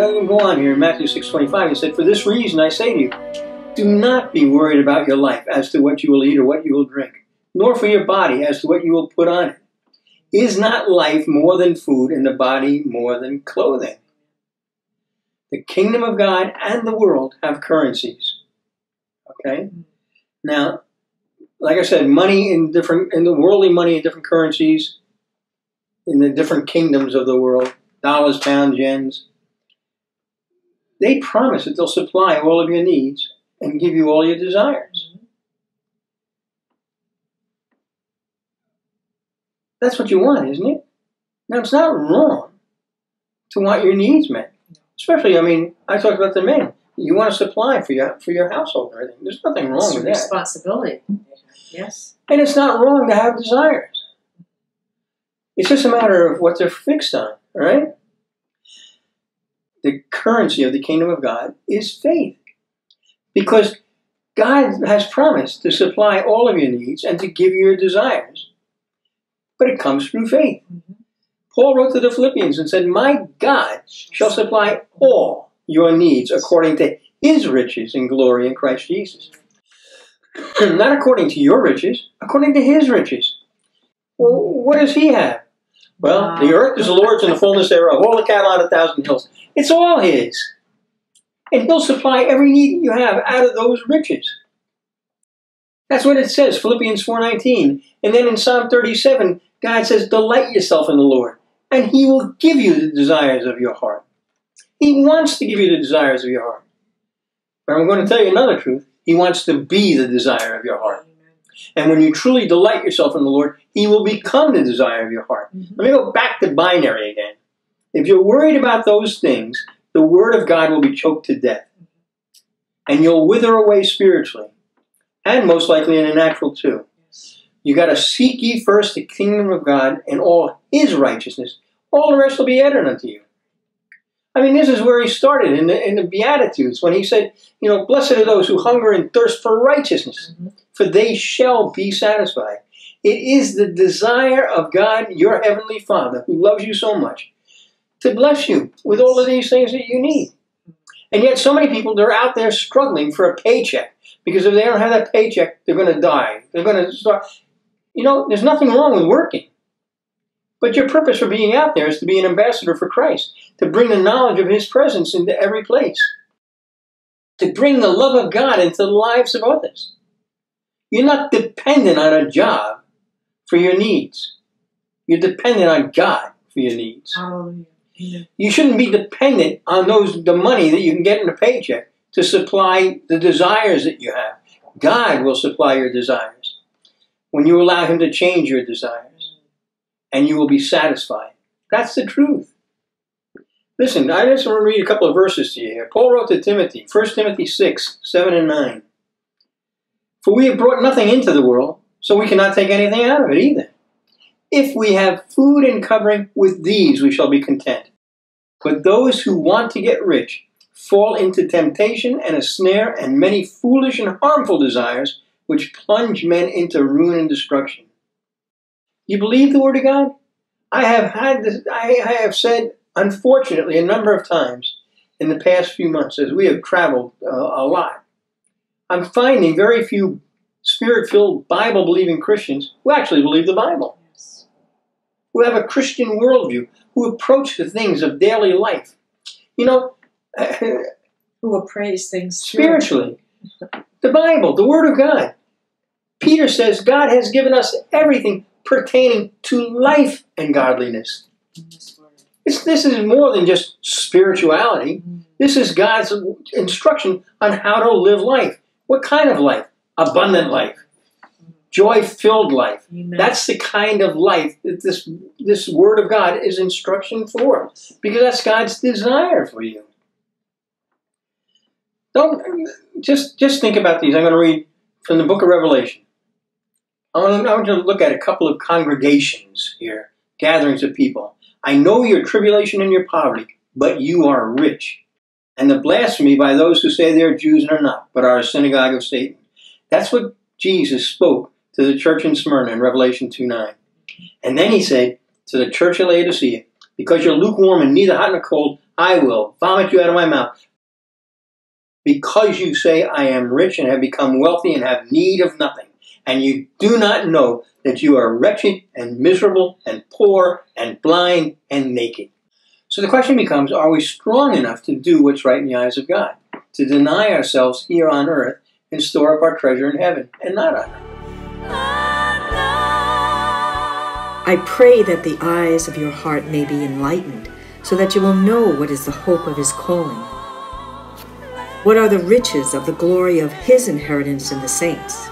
said, no, go on here in Matthew 6.25, he said, For this reason I say to you, do not be worried about your life as to what you will eat or what you will drink, nor for your body as to what you will put on it. Is not life more than food and the body more than clothing? The kingdom of God and the world have currencies. Okay? Now, like I said, money in different in the worldly money in different currencies, in the different kingdoms of the world, dollars, pounds, yens. They promise that they'll supply all of your needs and give you all your desires. That's what you want, isn't it? Now, it's not wrong to want your needs met. Especially, I mean, I talked about the men. You want to supply for your for your household or anything. There's nothing wrong It's with your that. responsibility. Yes. And it's not wrong to have desires. It's just a matter of what they're fixed on, right? The currency of the kingdom of God is faith. Because God has promised to supply all of your needs and to give you your desires. But it comes through faith. Mhm. Paul wrote to the Philippians and said, My God shall supply all your needs according to his riches and glory in Christ Jesus. Not according to your riches, according to his riches. Well, what does he have? Well, the earth is the Lord's and the fullness thereof, all the cattle on a thousand hills. It's all his. And he'll supply every need you have out of those riches. That's what it says, Philippians 4.19. And then in Psalm 37, God says, Delight yourself in the Lord, and he will give you the desires of your heart. He wants to give you the desires of your heart. But I'm going to tell you another truth. He wants to be the desire of your heart. And when you truly delight yourself in the Lord, He will become the desire of your heart. Mhm. Let me go back to binary again. If you're worried about those things, the Word of God will be choked to death. And you'll wither away spiritually. And most likely in the natural too. You got to seek ye first the kingdom of God and all His righteousness. All the rest will be added unto you. I mean, this is where he started in the, in the Beatitudes when he said, you know, blessed are those who hunger and thirst for righteousness, Mhm. For they shall be satisfied. It is the desire of God, your heavenly Father, who loves you so much, to bless you with all of these things that you need. And yet, so many people, they're out there struggling for a paycheck because if they don't have that paycheck, they're going to die. They're going to start. You know, there's nothing wrong with working. But your purpose for being out there is to be an ambassador for Christ, to bring the knowledge of His presence into every place, to bring the love of God into the lives of others. You're not dependent on a job for your needs. You're dependent on God for your needs. Hallelujah. You shouldn't be dependent on those the money that you can get in a paycheck to supply the desires that you have. God will supply your desires when you allow Him to change your desires, and you will be satisfied. That's the truth. Listen, I just want to read a couple of verses to you here. Paul wrote to Timothy, 1 Timothy 6, 7 and 9. For we have brought nothing into the world, so we cannot take anything out of it either. If we have food and covering, with these we shall be content. But those who want to get rich fall into temptation and a snare and many foolish and harmful desires which plunge men into ruin and destruction. You believe the word of God? I have had this, I, I have said, unfortunately, a number of times in the past few months as we have traveled uh, a lot. I'm finding very few spirit-filled, Bible-believing Christians who actually believe the Bible Yes. who have a Christian worldview, who approach the things of daily life. You know, Who appraise things spiritually, the Bible, the Word of God. Peter says God has given us everything pertaining to life and godliness. It's, this is more than just spirituality. Mhm. This is God's instruction on how to live life. What kind of life? Abundant life, joy filled life. Amen. That's the kind of life that this this word of God is instruction for, because that's God's desire for you. Don't just just think about these. I'm going to read from the book of Revelation. I want, to, I want to look at a couple of congregations here, gatherings of people. I know your tribulation and your poverty, but you are rich. And the blasphemy by those who say they are Jews and are not, but are a synagogue of Satan. That's what Jesus spoke to the church in Smyrna in Revelation 2 9. And then he said to the church of Laodicea, Because you're lukewarm and neither hot nor cold, I will vomit you out of my mouth. Because you say, I am rich and have become wealthy and have need of nothing, and you do not know that you are wretched and miserable and poor and blind and naked. So the question becomes are we strong enough to do what's right in the eyes of God? To deny ourselves here on earth and store up our treasure in heaven and not on earth? I pray that the eyes of your heart may be enlightened, so that you will know what is the hope of his calling. What are the riches of the glory of his inheritance in the saints?